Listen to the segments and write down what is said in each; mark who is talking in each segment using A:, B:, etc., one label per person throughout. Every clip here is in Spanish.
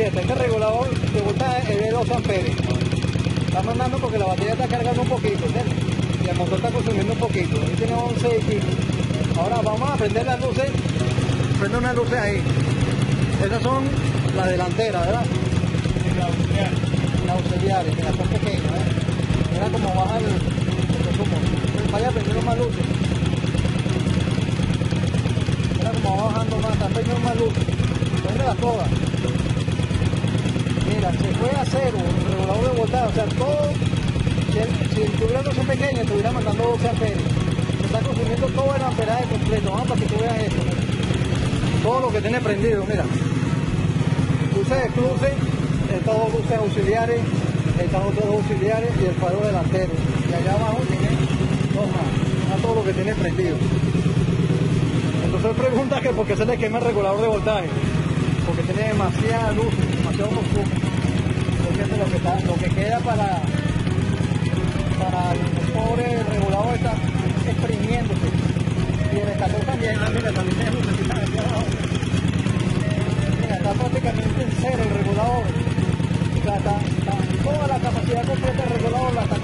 A: Fíjate, este regulador de voltaje es de 2 amperes. Está mandando porque la batería está cargando un poquito, ¿entiendes? Y el motor está consumiendo un poquito. Ahí tiene 11 y. Ahora vamos a prender las luces. Prende unas luces ahí. Esas son las delanteras, ¿verdad? Las auxiliares, que las son pequeñas, ¿eh? Mira cómo baja el, consumo. Vaya prendiendo más luces. Mira cómo va bajando más, están prendiendo más luces. Prende todas. Se fue a cero el regulador de voltaje, o sea, todo, si, si tuviera luces pequeñas, estuviera mandando 12 amperes. Se está consumiendo todo el amperaje completo, vamos para que tú veas esto. Todo lo que tiene prendido, mira. Luces de cruce, estas dos luces auxiliares, estas dos auxiliares y el faro delantero. Y allá abajo tiene dos más, Mira todo lo que tiene prendido. Entonces pregunta que por qué se le quema el regulador de voltaje. Porque tiene demasiada luz, demasiado consumo. Es lo que, está, lo que queda para, para el pobre regulador está exprimiéndose. Y el estator también, ah, mira, también tiene lucecitas aquí abajo. Mira, está prácticamente en cero el regulador. O sea, está, está- toda la capacidad completa del regulador la está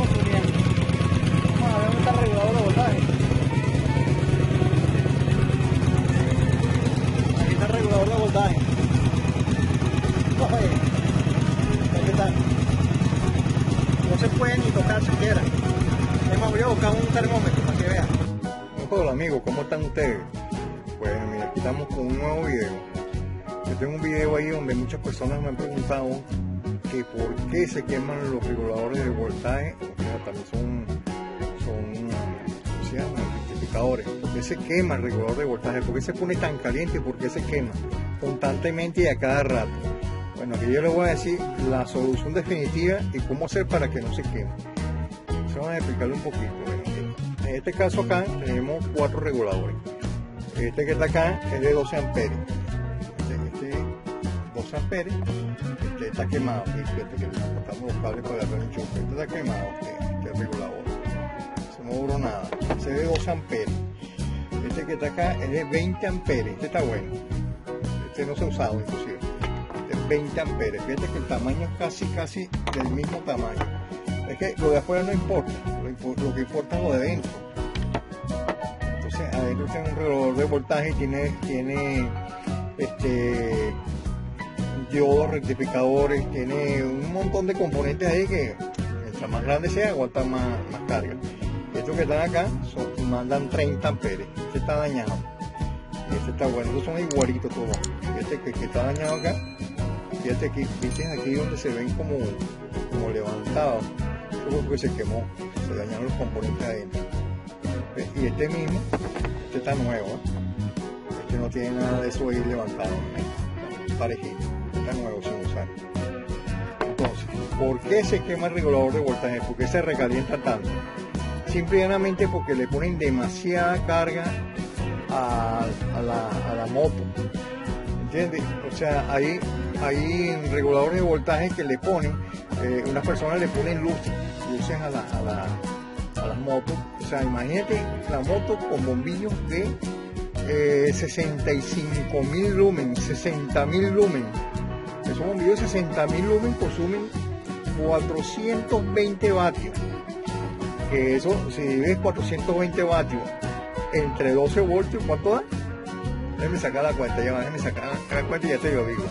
B: muchas personas me han preguntado que por qué se queman los reguladores de voltaje, o sea, también son, son ¿cómo se rectificadores. ¿Por qué se quema el regulador de voltaje? ¿Por qué se pone tan caliente por qué se quema constantemente y a cada rato? Bueno, aquí yo les voy a decir la solución definitiva y cómo hacer para que no se queme. Se a explicarle un poquito. En este caso acá tenemos cuatro reguladores. Este que está acá es de 12 amperes. 12 amperes. Este está quemado. Este que los cables para agarrar el enchufe. Este está quemado, este, este regulador. Eso no duró nada. Es de 12 amperes. Este que está acá es de 20 amperes. Este está bueno. Este no se ha usado inclusive. Este es 20 amperes. Fíjate que el tamaño es casi, casi del mismo tamaño. Es que lo de afuera no importa, lo, lo que importa lo de dentro. Entonces adentro tiene un regulador de voltaje, tiene, tiene este diodos, rectificadores, tiene un montón de componentes ahí que mientras más grande sea aguanta más, más carga. Estos que están acá son- mandan 30 amperes. Este está dañado. Este está bueno. Estos son igualitos todos. Este que, que está dañado acá, fíjate aquí, aquí donde se ven como, como levantados. Porque se quemó, se dañaron los componentes adentro. Y este mismo, este está nuevo, este no tiene nada de eso ahí levantado, parejito, está nuevo sin. Entonces, ¿por qué se quema el regulador de voltaje? ¿Por qué se recalienta tanto? Simplemente porque le ponen demasiada carga a, a la, a la moto. ¿Entiendes? O sea, hay, hay reguladores de voltaje que le ponen, eh, unas personas le ponen luces, luces a, la, a, la- a las motos. O sea, imagínate la moto con bombillos de eh, 65 mil lumen, 60 mil lumen. Esos bombillos de 60 mil lumen consumen 420 vatios. Que eso, si ves 420 vatios entre 12 voltios, ¿cuánto da? Déjame sacar la cuenta, ya déjame sacar la cuenta y ya te lo digo.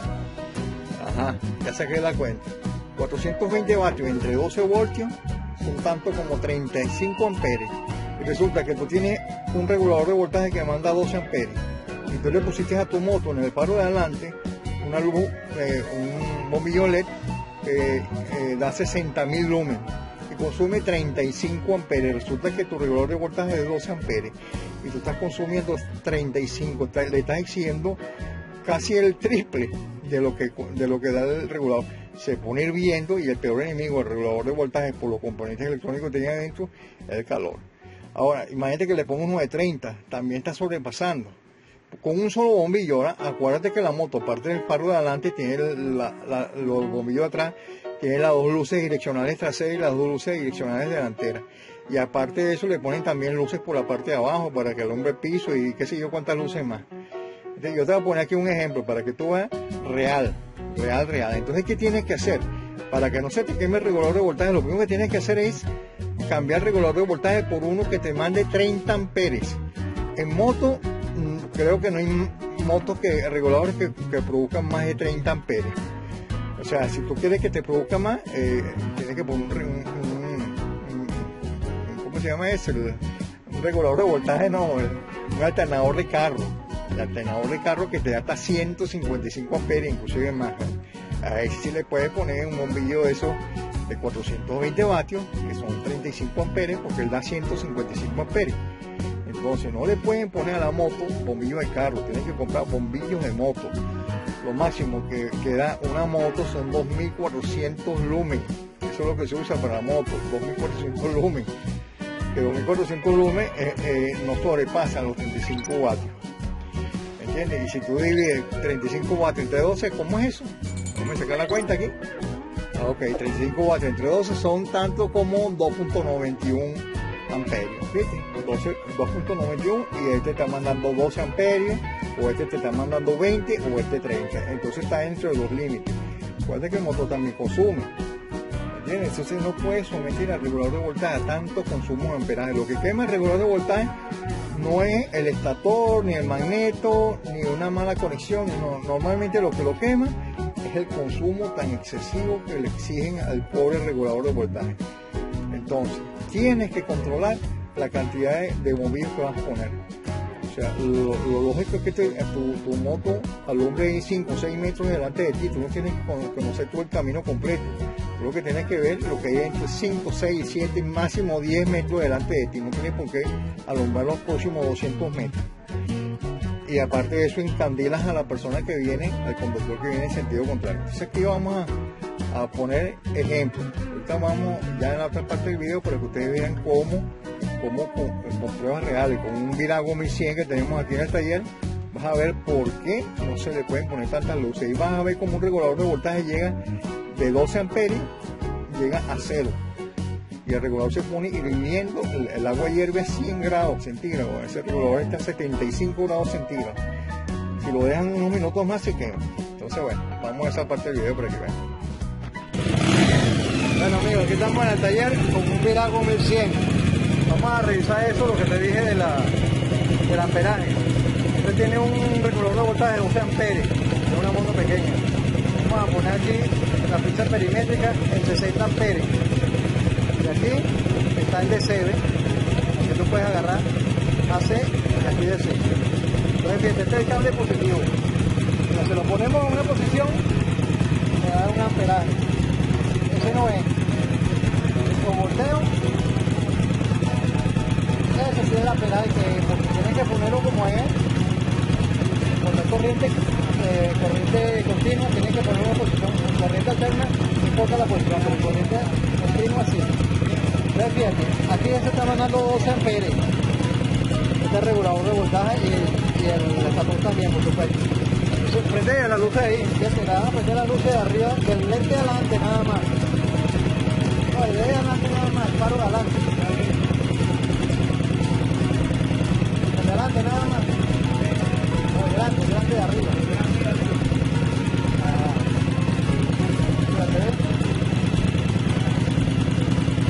B: Ajá, ya saqué la cuenta. 420 vatios entre 12 voltios son tanto como 35 amperes. Y resulta que tú tienes un regulador de voltaje que manda 12 amperes. Y tú le pusiste a tu moto en el paro de adelante luz, eh, un bombillo LED que eh, da 60 mil lumen y consume 35 amperes. Resulta que tu regulador de voltaje es de 12 amperes y tú estás consumiendo 35, está- le estás exigiendo casi el triple de lo que de lo que da el regulador. Se pone hirviendo y el peor enemigo del regulador de voltaje por los componentes electrónicos que tiene adentro es el calor. Ahora, imagínate que le pongo uno de 30, también está sobrepasando. Con un solo bombillo, ahora acuérdate que la moto, aparte del faro de adelante, tiene los bombillos atrás, tiene las dos luces direccionales traseras y las dos luces direccionales delanteras. Y aparte de eso, le ponen también luces por la parte de abajo para que el piso y qué sé yo cuántas luces más. Entonces, yo te voy a poner aquí un ejemplo para que tú veas real. real, real. Entonces, ¿qué tienes que hacer? Para que no se te queme el regulador de voltaje, lo primero que tienes que hacer es cambiar el regulador de voltaje por uno que te mande 30 amperes. En moto, creo que no hay motos que reguladores que, que produzcan más de 30 amperes. O sea, si tú quieres que te produzca más, eh, tienes que poner un, un- ¿cómo se llama eso? Un regulador de voltaje, no, un alternador de carro. El alternador de carro que te da hasta 155 amperes, inclusive más. Ahí sí le puedes poner un bombillo de esos de 420 vatios, que son 35 amperes, porque él da 155 amperes. Entonces no le pueden poner a la moto bombillos de carro, tienen que comprar bombillos de moto. Lo máximo que, que da una moto son 2400 lumen. Eso es lo que se usa para la moto, 2400 lumen. Que 2400 lumen eh, eh, no sobrepasan los 35 vatios. ¿Entiendes? Y si tú divides 35 vatios entre 12, ¿cómo es eso? Vamos a sacar la cuenta aquí. Ah, Ok, 35 vatios entre 12 son tanto como 2.91 amperios. ¿Viste? 12 2.91 y este está mandando 12 amperios, o este te está mandando 20 o este 30. Entonces está dentro de los límites. Recuerda que el motor también consume. ¿Entiendes? Entonces no puedes someter al regulador de voltaje a tanto consumo de amperaje. Lo que quema el regulador de voltaje no es el estator, ni el magneto, ni una mala conexión. No, normalmente lo que lo quema es el consumo tan excesivo que le exigen al pobre regulador de voltaje. Entonces, tienes que controlar la cantidad de, de bombillos que vas a poner. O sea, lo, lo lógico es que te- tu, tu moto alumbre 5 o 6 metros delante de ti. Tú no tienes que cono- conocer todo el camino completo. Tú lo que tienes que ver lo que hay entre 5, 6, 7, máximo 10 metros delante de ti. No tienes por qué alumbrar los próximos 200 metros. Y aparte de eso, encandilas a la persona que viene, al conductor que viene en sentido contrario. Entonces aquí vamos a, poner ejemplos. Ahorita vamos ya en la otra parte del video para que ustedes vean cómo, cómo con, pruebas reales, con un Virago 1100 que tenemos aquí en el taller, vas a ver por qué no se le pueden poner tantas luces. Y vas a ver cómo un regulador de voltaje llega de 12 amperios, llega a cero y el regulador se pone hirviendo, el, el agua hierve a 100 grados centígrados, ese regulador está a 75 grados centígrados. Si lo dejan unos minutos más se quema. Entonces bueno, vamos a esa parte del video para que vean.
A: Bueno amigos, aquí estamos en el taller con un Virago 1100. Vamos a revisar eso, lo que te dije de la, del amperaje. Este tiene un regulador de voltaje de 12 amperes, es una moto pequeña. Vamos a poner aquí la ficha perimétrica en 60 amperes. Y aquí está el DCB, que tú puedes agarrar AC y aquí DC. Entonces fíjate, este es el cable positivo. Se lo ponemos en una posición, me da un amperaje. Ese no es. Con volteo, es el amperaje que porque tienes que ponerlo como es. Cuando hay corriente, eh, corriente continua, tienes que poner una posición. Corriente alterna, no importa la posición, pero corriente continua sí. Entonces fíjate, aquí se está mandando 12 amperes. Este regulador de voltaje y, y el estator también, por supuesto. Prende las luces ahí, fíjate, le van a prender las luces de arriba, del lente de adelante nada más. No, el de adelante nada más, de adelante. El de adelante nada más. No, grande, grande de arriba. Ah.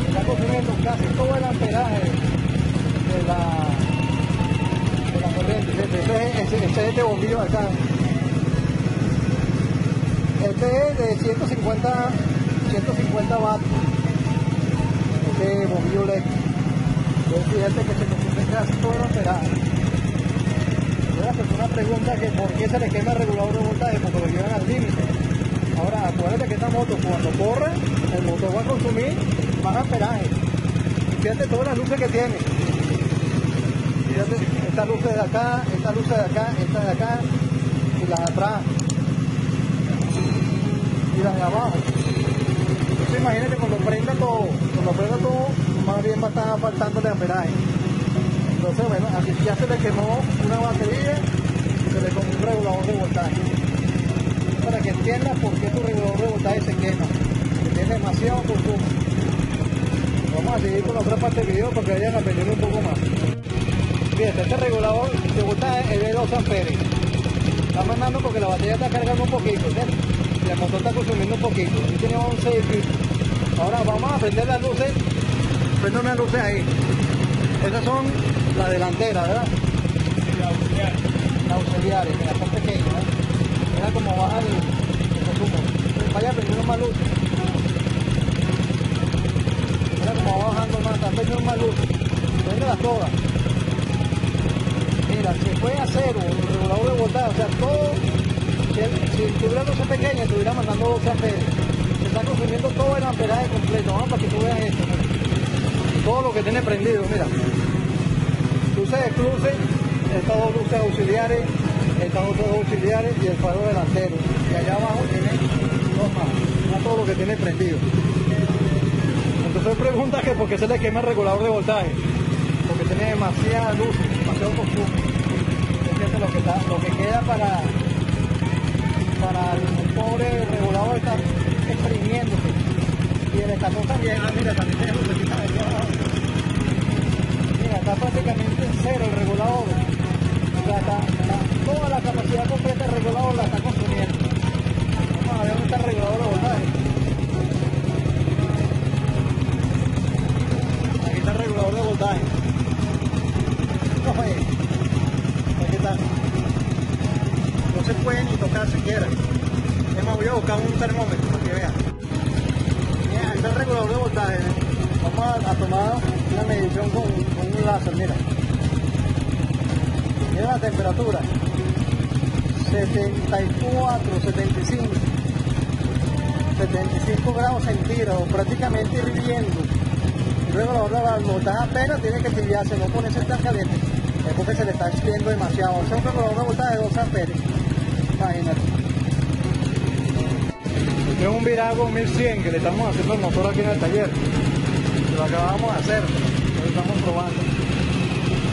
A: Está consumiendo casi todo el amperaje de la, de la corriente. Fíjate, Ese es, ese, ese es este bombillo acá. Este es de 150, 150 vatios. Este bombillo LED. Entonces fíjate que se Yo la persona pregunta que por qué se le quema el regulador de voltaje, porque lo llevan al límite. Ahora, acuérdate que esta moto cuando corra, el motor va a consumir más amperaje. Fíjate todas las luces que tiene. Fíjate, estas luces de acá, estas luces de acá, estas de acá y las de atrás. Y las de abajo. Entonces imagínate cuando prenda todo, cuando prenda todo, más bien va a estar faltando de amperaje. Entonces bueno, aquí ya se le quemó una batería y se le quemó un regulador de voltaje para que entiendas por qué tu regulador de voltaje se quema, que tiene demasiado consumo. Vamos a seguir con otra parte del video para que vayan a aprender un poco más. Fíjate, este regulador de voltaje es de 2 amperes. Está mandando porque la batería está cargando un poquito, ¿entiendes?
B: y el motor está consumiendo un poquito. Aquí tiene 11 y Ahora vamos a prender las luces. Prende unas luces ahí. Esas son las delanteras, ¿verdad? Las auxiliares, que las son pequeñas. ¿eh? Mira cómo baja el, el consumo. Vaya prendiendo más luz. Mira cómo va bajando más, está prendiendo más luz. Prende todas. Mira, se puede hacer un regulador de voltaje, o sea, todo, si, el, si tuviera luces pequeñas, estuviera mandando 12 amperes. Se está consumiendo todo el amperaje completo, vamos para que tú veas esto. Todo lo que tiene prendido, mira. Luces de cruce, estas dos luces auxiliares, estas otras dos auxiliares y el faro delantero. Y allá abajo tiene dos más. Mira todo lo que tiene prendido. Entonces pregunta que por qué se le quema el regulador de voltaje. Porque tiene demasiada luz, demasiado consumo. Entonces lo que, queda para, para el pobre regulador está exprimiéndose. Y el escapón también, ah mira, también tiene. Mira, está prácticamente en cero el regulador. Está, toda la capacidad completa del regulador la está consumiendo. Vamos a ver dónde está el regulador. Aquí está el regulador de voltaje. Oye, aquí está. No se puede ni tocar siquiera. Es más, voy a buscar un termómetro para que vean. Mira, ahí está el regulador de voltaje. Vamos a, a tomar una medición con, con un láser, mira. Mira la temperatura. 74, 75. 75 grados centígrados, prácticamente hirviendo. Luego la voltaje apenas tiene que tibiarse, no ponerse tan caliente. Es porque se le está expidiendo demasiado. O sea, un regulador de voltaje de 12 amperes. Imagínate. Este es un Virago 1100 que le estamos haciendo el motor aquí en el taller. Lo acabamos de hacer, lo estamos probando.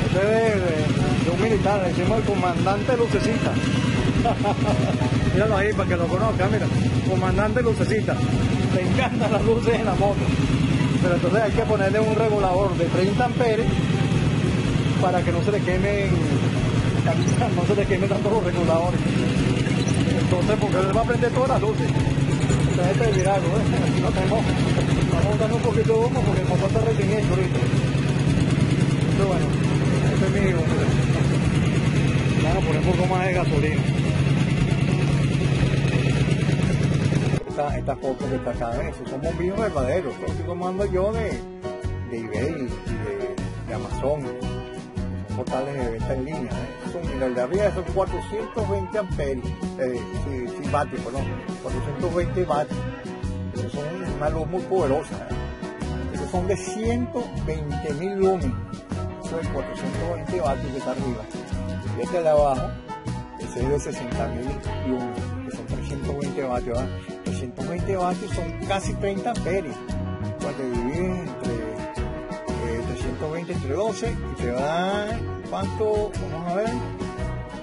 B: Este es de un militar, le decimos el comandante Lucecita. Míralo ahí para que lo conozcan, mira. Comandante Lucecita. Le encantan las luces en la moto. Pero entonces hay que ponerle un regulador de 30 amperes para que no se le quemen, no se le quemen tanto los reguladores. Entonces, porque él va a prender todas las luces. Entonces, este es el Virago, ¿eh? Aquí no tenemos, vamos dando un poquito de humo porque el motor está recién hecho. Pero bueno, este es mi. Vamos a poner un poco más de gasolina. Esta, esta foto que está acá, esos son bombillos verdaderos. Lo estoy tomando yo de, de eBay y de, Amazon. Portales de venta en línea. ¿eh? Son, son 420 amperes. Eh, sí, sí, vatios, perdón. 420 vatios. Esos son una luz muy poderosa. ¿eh? Esos son de 120 mil lumens. Eso es 420 vatios que está arriba. Y este de abajo, ese es de 60 mil lumens, que son 320 vatios. ¿verdad? 320 vatios son casi 30 amperes. Cuando dividen entre eh, 320 entre 12 y te da, ¿cuánto? Vamos a ver,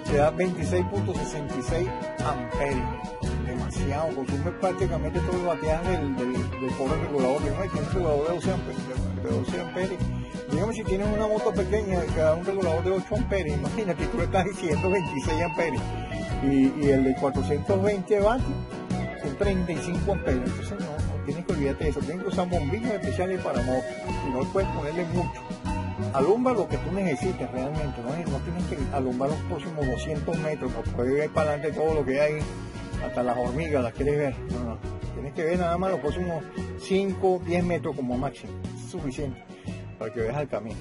B: te da 26.66 amperes. Demasiado, consume prácticamente todo el bateaje del, del, del pobre regulador. Dígame, tiene un regulador de 12 amperes. De 12 amperes. Dígame si tienes una moto pequeña que da un regulador de 8 amperes, imagínate, tú le estás diciendo 26 amperes. Y, y el de 420 vatios 35 amperes. Entonces no, no tienes que olvidarte de eso. Tienes que usar bombillos especiales para motos. Y no puedes ponerle mucho. Alumbra lo que tú necesites realmente. No, no tienes que alumbrar los próximos 200 metros porque puedes ver para adelante todo lo que hay. Hasta las hormigas las quieres ver. No, no. Tienes que ver nada más los próximos 5, 10 metros como máximo. Es suficiente para que veas el camino.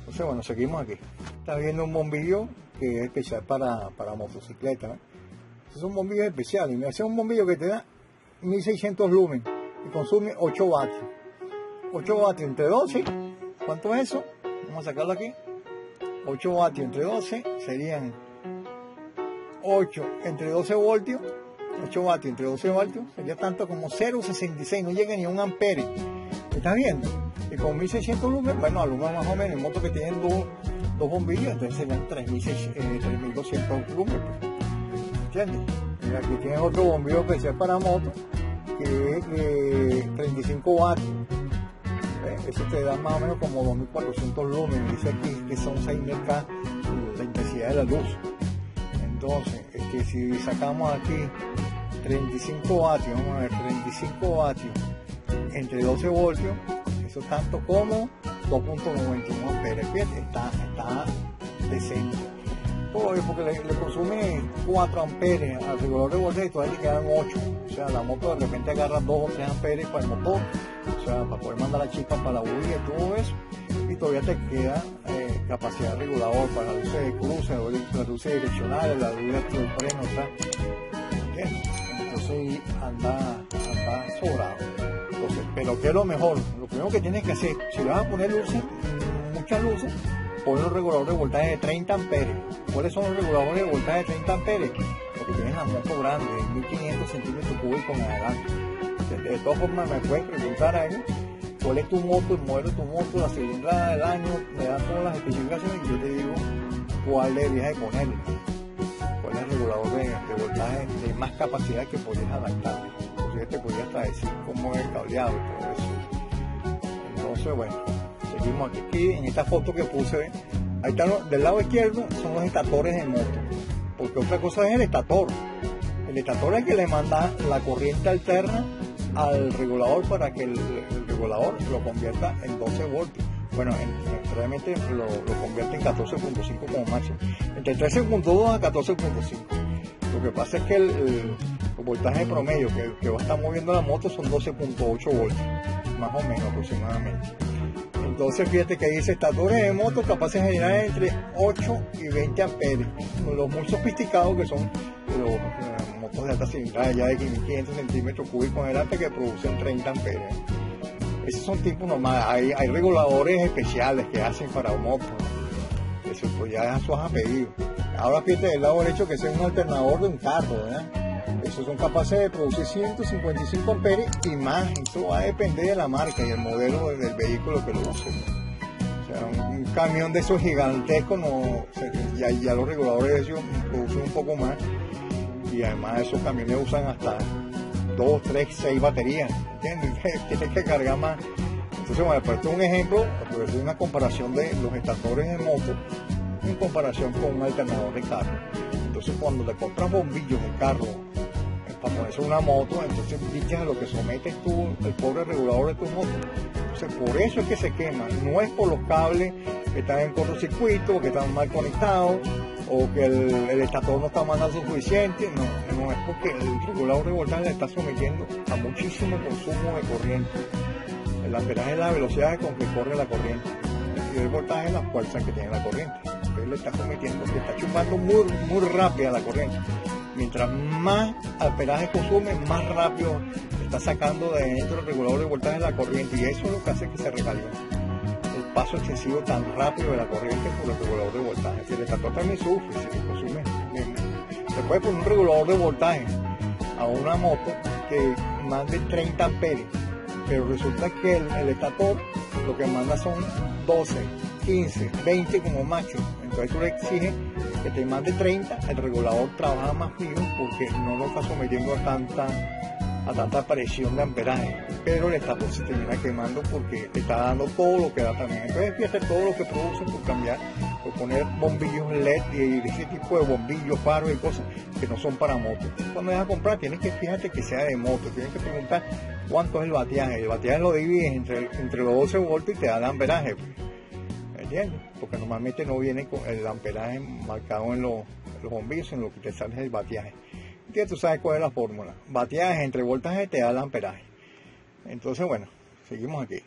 B: Entonces, bueno, seguimos aquí. Estás viendo un bombillo que es especial para, para motocicleta. Este es un bombillo especial. Y me hace un bombillo que te da 1600 lumen y consume 8 vatios. 8 vatios entre 12. ¿Cuánto es eso? Vamos a sacarlo aquí. 8 vatios entre 12 serían 8 entre 12 voltios. 8 vatios entre 12 voltios sería tanto como 0,66. No llega ni a un ampere. ¿Estás viendo? Y con 1600 lumen, bueno, alumbra más o menos. En motos que tienen dos, dos bombillos, entonces serían 3600, eh, 3200 lumen. ¿Entiendes? Y aquí tienes otro bombillo especial para moto que es de 35 vatios. ¿Ves? Eso te da más o menos como 2400 lumen. Dice aquí que son 6.000K la intensidad de la luz. Entonces, es que si sacamos aquí 35 vatios, vamos a ver, 35 vatios entre 12 voltios, eso tanto como 2.91 amperes, fíjate, está, está decente. Todo porque le, consume 4 amperes al regulador de voltaje y todavía le quedan 8. O sea, la moto de repente agarra 2 o 3 amperes para el motor, o sea, para poder mandar la chispa para la bujía y todo eso. Y todavía te queda eh, capacidad regulador para las luces de cruce, las luces direccionales, las luces de freno, o sea, entonces anda, anda sobrado. Entonces, pero ¿qué es lo mejor? Lo primero que tienes que hacer, si le vas a poner luces, muchas luces, pon los reguladores de voltaje de 30 amperes. ¿Cuáles son los reguladores de voltaje de 30 amperes? Porque tienen la moto grande, 1500 centímetros cúbicos en adelante. De, de todas formas, me pueden preguntar a ellos cuál es tu moto, el modelo de tu moto, la cilindrada del año, me dan todas las especificaciones y yo te digo cuál de viaje ponerle cuál es el regulador de, voltaje de más capacidad que podrías adaptar. Entonces te podría hasta decir cómo es el cableado y todo eso. Entonces, bueno, aquí. en esta foto que puse, ahí está del lado izquierdo son los estatores de moto. Porque otra cosa es el estator. El estator es el que le manda la corriente alterna al regulador para que el, regulador lo convierta en 12 voltios. Bueno, realmente lo, convierte en 14.5 como máximo. Entre 13.2 a 14.5. Lo que pasa es que el, voltaje promedio que, va a estar moviendo la moto son 12.8 voltios, más o menos aproximadamente. Entonces fíjate que dice estatores de moto capaces de generar entre 8 y 20 amperes. Los muy sofisticados que son los motos de alta cilindrada ya de 500 centímetros cúbicos adelante que producen 30 amperes. Esos son tipos normales. Hay, reguladores especiales que hacen para motos. Eso pues ya eso has pedido. Ahora fíjate del lado derecho que es un alternador de un carro, Esos son capaces de producir 155 amperes y más. Eso va a depender de la marca y el modelo del vehículo que lo use. O sea, un, camión de esos gigantescos, no, ya, ya los reguladores de ellos producen un poco más. Y además esos camiones usan hasta 2, 3, 6 baterías. Tienes que cargar más. Entonces, bueno, pues esto es un ejemplo, es una comparación de los estatores de moto en comparación con un alternador de carro. Entonces, cuando te compras bombillos de carro para ponerse una moto, entonces dices a lo que sometes tú, el pobre regulador de tu moto. Entonces, por eso es que se quema. No es por los cables que están en cortocircuito, que están mal conectados, o que el, estator no está mandando suficiente, no, no es porque el regulador de voltaje le está sometiendo a muchísimo consumo de corriente. El amperaje es la velocidad con que corre la corriente y el voltaje es la fuerza que tiene la corriente. Él le está sometiendo, le está chupando muy, muy rápido la corriente. Mientras más amperaje consume, más rápido está sacando de dentro el regulador de voltaje la corriente y eso es lo que hace que se recaliente paso excesivo tan rápido de la corriente por el regulador de voltaje. Si el estator también sufre, si consume, se puede poner un regulador de voltaje a una moto que mande 30 amperes, pero resulta que el, estator lo que manda son 12, 15, 20 como máximo. Entonces tú le exiges que te mande 30, el regulador trabaja más fino porque no lo está sometiendo a tanta a tanta presión de amperaje, pero el estator se termina quemando porque está dando todo lo que da también. Entonces fíjate todo lo que produce por cambiar, por poner bombillos LED y ese tipo de bombillos, faros y cosas que no son para moto. Cuando vas a comprar tienes que fíjate que sea de moto, tienes que preguntar cuánto es el bateaje. El bateaje lo divides entre, entre los 12 voltios y te da el amperaje. Porque normalmente no viene con el amperaje marcado en los, los bombillos, en lo que te sale el bateaje que tú sabes cuál es la fórmula. Bateaje entre voltaje te da el amperaje. Entonces, bueno, seguimos aquí.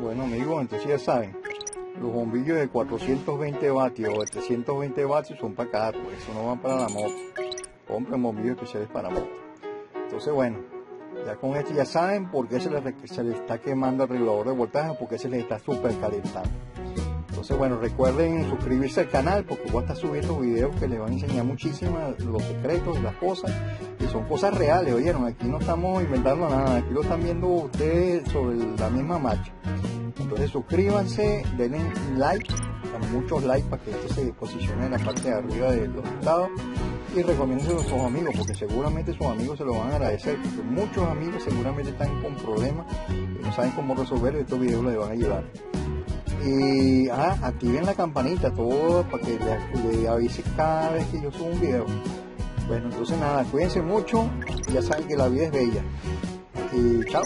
B: Bueno, amigos, entonces ya saben, los bombillos de 420 vatios o de 320 vatios son para carro, eso no van para la moto. Compren bombillos especiales para moto. Entonces, bueno, ya con esto ya saben por qué se les, se les está quemando el regulador de voltaje, porque se les está super calentando. Entonces, bueno, recuerden suscribirse al canal porque voy a estar subiendo videos que les van a enseñar muchísimo los secretos, las cosas, y son cosas reales, oyeron, aquí no estamos inventando nada, aquí lo están viendo ustedes sobre la misma marcha. Entonces suscríbanse, denle like, muchos likes para que esto se posicione en la parte de arriba de los estados y recomienden a sus amigos porque seguramente sus amigos se lo van a agradecer porque muchos amigos seguramente están con problemas y no saben cómo resolverlo y estos videos les van a ayudar y activen la campanita todo para que le, avise cada vez que yo subo un video Bueno, entonces nada, cuídense mucho, ya saben que la vida es bella. Y chao.